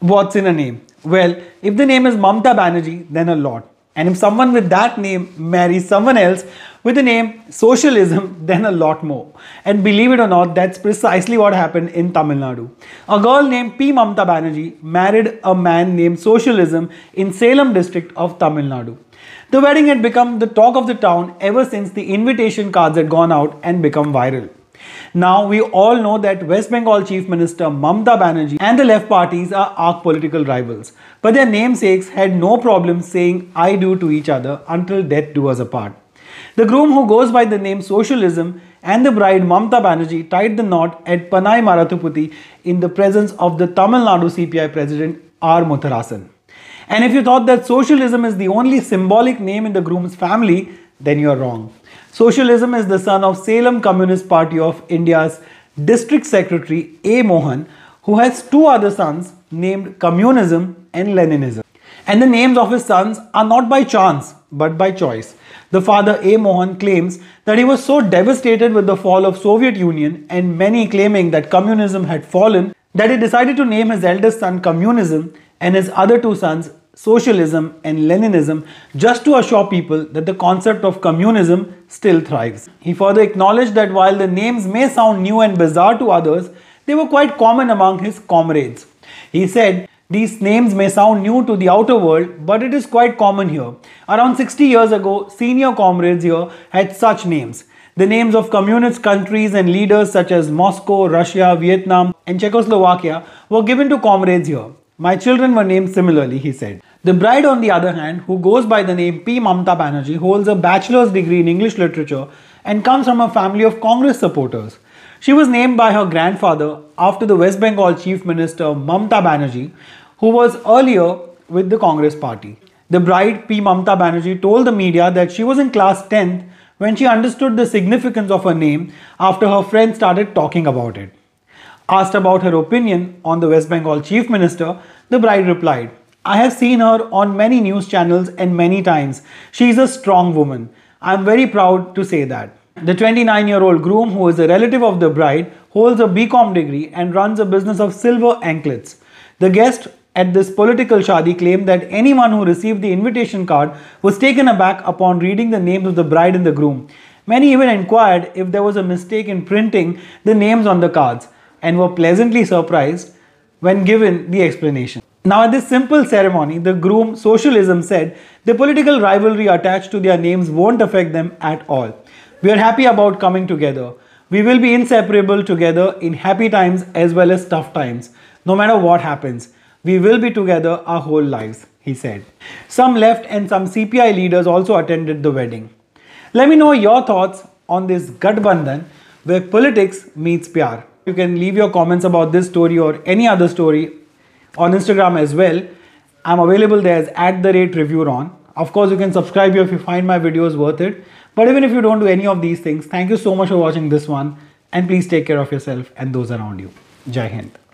What's in a name? Well, if the name is Mamta Banerjee, then a lot. And if someone with that name marries someone else with the name Socialism, then a lot more. And believe it or not, that's precisely what happened in Tamil Nadu. A girl named P. Mamta Banerjee married a man named Socialism in Salem district of Tamil Nadu. The wedding had become the talk of the town ever since the invitation cards had gone out and become viral. Now, we all know that West Bengal Chief Minister Mamta Banerjee and the left parties are arch political rivals, but their namesakes had no problem saying I do to each other until death do us apart. The groom who goes by the name Socialism and the bride Mamta Banerjee tied the knot at Panai Marathupatti in the presence of the Tamil Nadu CPI President R. Mutharasan. And if you thought that socialism is the only symbolic name in the groom's family, then you are wrong. Socialism is the son of Salem Communist Party of India's District Secretary A. Mohan, who has two other sons named Communism and Leninism. And the names of his sons are not by chance, but by choice. The father A. Mohan claims that he was so devastated with the fall of Soviet Union and many claiming that communism had fallen that he decided to name his eldest son Communism and his other two sons socialism and Leninism just to assure people that the concept of communism still thrives. He further acknowledged that while the names may sound new and bizarre to others, they were quite common among his comrades. He said, these names may sound new to the outer world, but it is quite common here. Around 60 years ago, senior comrades here had such names. The names of communist countries and leaders such as Moscow, Russia, Vietnam, and Czechoslovakia were given to comrades here. My children were named similarly, he said. The bride, on the other hand, who goes by the name P. Mamta Banerjee, holds a bachelor's degree in English literature and comes from a family of Congress supporters. She was named by her grandfather after the West Bengal Chief Minister Mamta Banerjee, who was earlier with the Congress party. The bride, P. Mamta Banerjee, told the media that she was in class 10th when she understood the significance of her name after her friends started talking about it. Asked about her opinion on the West Bengal Chief Minister, the bride replied, I have seen her on many news channels and many times. She is a strong woman. I am very proud to say that. The 29 year old groom, who is a relative of the bride, holds a BCom degree and runs a business of silver anklets. The guest at this political shadi claimed that anyone who received the invitation card was taken aback upon reading the names of the bride and the groom. Many even inquired if there was a mistake in printing the names on the cards and were pleasantly surprised when given the explanation. Now, at this simple ceremony, the groom socialism said the political rivalry attached to their names won't affect them at all. We are happy about coming together. We will be inseparable together in happy times as well as tough times. No matter what happens, we will be together our whole lives, he said. Some left and some CPI leaders also attended the wedding. Let me know your thoughts on this Gathbandhan where politics meets pyar. You can leave your comments about this story or any other story on Instagram as well. I'm available there as at the rate review reviewron. Of course, you can subscribe here if you find my videos worth it. But even if you don't do any of these things, thank you so much for watching this one. And please take care of yourself and those around you. Jai Hind.